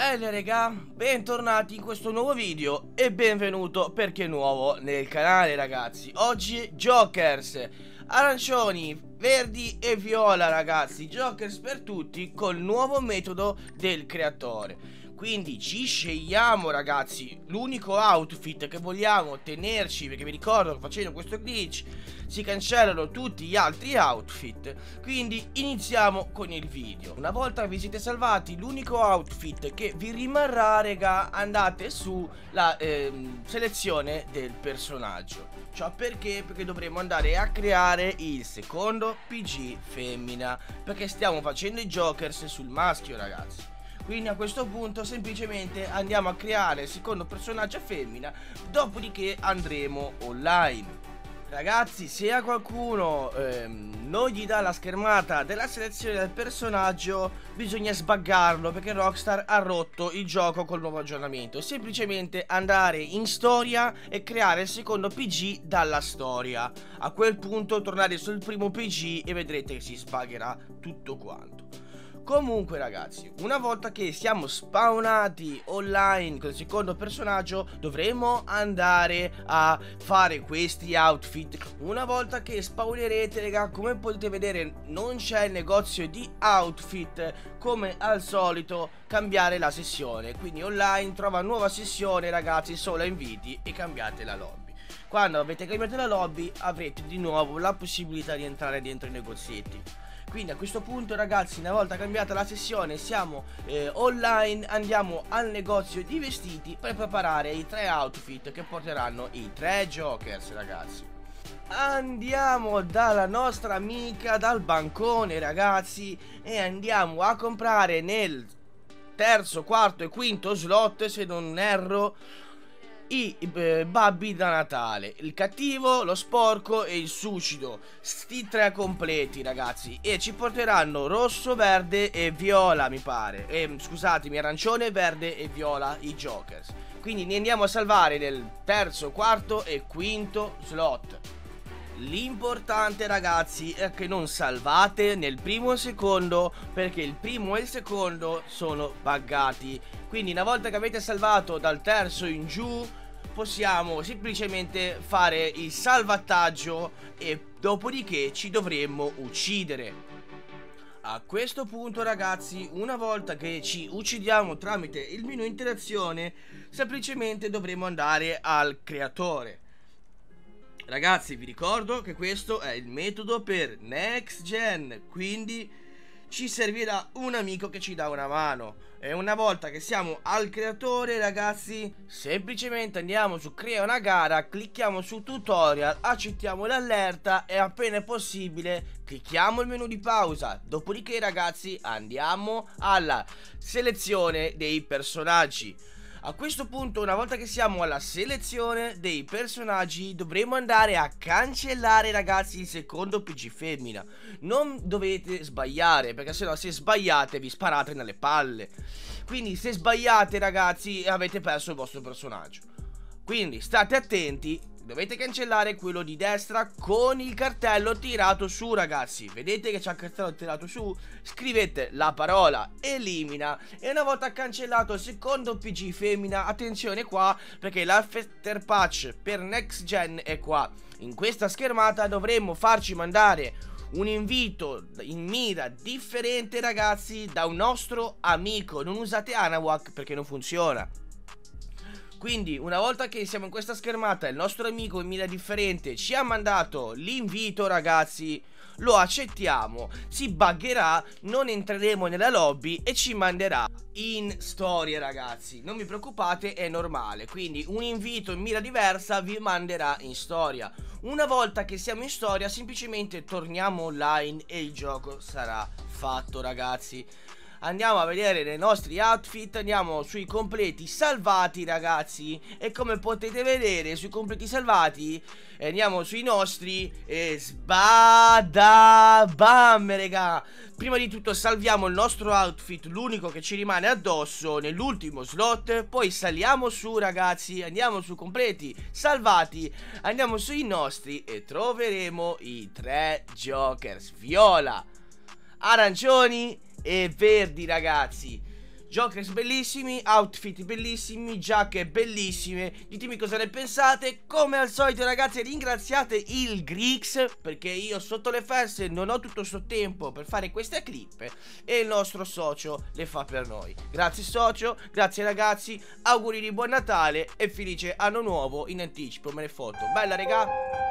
Bene regà, bentornati in questo nuovo video e benvenuto perché nuovo nel canale ragazzi. Oggi Jokers, arancioni, verdi e viola ragazzi. Jokers per tutti col nuovo metodo del creatore. Quindi ci scegliamo ragazzi. L'unico outfit che vogliamo tenerci perché vi ricordo che facendo questo glitch si cancellano tutti gli altri outfit. Quindi iniziamo con il video. Una volta vi siete salvati l'unico outfit che vi rimarrà raga andate sulla ehm, selezione del personaggio. Ciò perché? Perché dovremo andare a creare il secondo PG femmina perché stiamo facendo i jokers sul maschio ragazzi quindi a questo punto semplicemente andiamo a creare il secondo personaggio femmina, dopodiché andremo online. Ragazzi, se a qualcuno ehm, non gli dà la schermata della selezione del personaggio, bisogna sbaggarlo perché Rockstar ha rotto il gioco col nuovo aggiornamento. Semplicemente andare in storia e creare il secondo PG dalla storia. A quel punto tornare sul primo PG e vedrete che si sbagherà tutto quanto. Comunque ragazzi, una volta che siamo spawnati online con il secondo personaggio Dovremo andare a fare questi outfit. Una volta che spawnerete raga, come potete vedere non c'è il negozio di outfit. Come al solito cambiare la sessione. Quindi online trova nuova sessione ragazzi, solo inviti e cambiate la lobby. Quando avete cambiato la lobby avrete di nuovo la possibilità di entrare dentro i negozietti quindi a questo punto ragazzi una volta cambiata la sessione siamo eh, online Andiamo al negozio di vestiti per preparare i tre outfit che porteranno i tre jokers ragazzi. Andiamo dalla nostra amica dal bancone ragazzi E andiamo a comprare nel terzo, quarto e quinto slot se non erro i eh, babbi da Natale, il cattivo, lo sporco e il suicido. Sti tre completi, ragazzi. E ci porteranno rosso, verde e viola, mi pare. Eh, scusatemi, arancione, verde e viola i Jokers. Quindi ne andiamo a salvare nel terzo, quarto e quinto slot. L'importante ragazzi è che non salvate nel primo e secondo perché il primo e il secondo sono buggati Quindi una volta che avete salvato dal terzo in giù possiamo semplicemente fare il salvataggio e dopodiché ci dovremmo uccidere. A questo punto ragazzi, una volta che ci uccidiamo tramite il menu interazione, semplicemente dovremo andare al creatore. Ragazzi vi ricordo che questo è il metodo per next gen, quindi ci servirà un amico che ci dà una mano. E una volta che siamo al creatore, ragazzi, semplicemente andiamo su crea una gara, clicchiamo su tutorial, accettiamo l'allerta e appena è possibile clicchiamo il menu di pausa. Dopodiché, ragazzi, andiamo alla selezione dei personaggi. A questo punto, una volta che siamo alla selezione dei personaggi, dovremo andare a cancellare, ragazzi, il secondo PG femmina. Non dovete sbagliare, perché sennò se sbagliate vi sparate nelle palle. Quindi se sbagliate, ragazzi, avete perso il vostro personaggio. Quindi state attenti Dovete cancellare quello di destra con il cartello tirato su ragazzi. Vedete che c'è il cartello tirato su? Scrivete la parola elimina. E una volta cancellato il secondo PG femmina Attenzione qua perché l'after patch per next gen è qua. In questa schermata dovremmo farci mandare un invito in mira differente ragazzi da un nostro amico. Non usate Anawak perché non funziona quindi una volta che siamo in questa schermata il nostro amico mira differente ci ha mandato l'invito ragazzi. Lo accettiamo, si buggerà, non entreremo nella lobby e ci manderà in storia ragazzi. Non mi preoccupate, è normale. Quindi un invito in mira diversa vi manderà in storia. Una volta che siamo in storia semplicemente torniamo online e il gioco sarà fatto ragazzi andiamo a vedere nei nostri outfit Andiamo sui completi salvati ragazzi. E come potete vedere sui completi salvati Andiamo sui nostri E sbada bam raga. Prima di tutto salviamo il nostro outfit L'unico che ci rimane addosso Nell'ultimo slot. Poi saliamo su ragazzi Andiamo su completi salvati Andiamo sui nostri E troveremo i tre jokers. Viola Arancioni e verdi ragazzi. Jokers bellissimi, outfit bellissimi, giacche bellissime. Ditemi cosa ne pensate. Come al solito ragazzi ringraziate il Grix Perché io sotto le feste non ho tutto questo tempo per fare queste clip E il nostro socio le fa per noi. Grazie socio, grazie ragazzi. Auguri di buon Natale e felice anno nuovo in anticipo. Me ne foto. Bella regà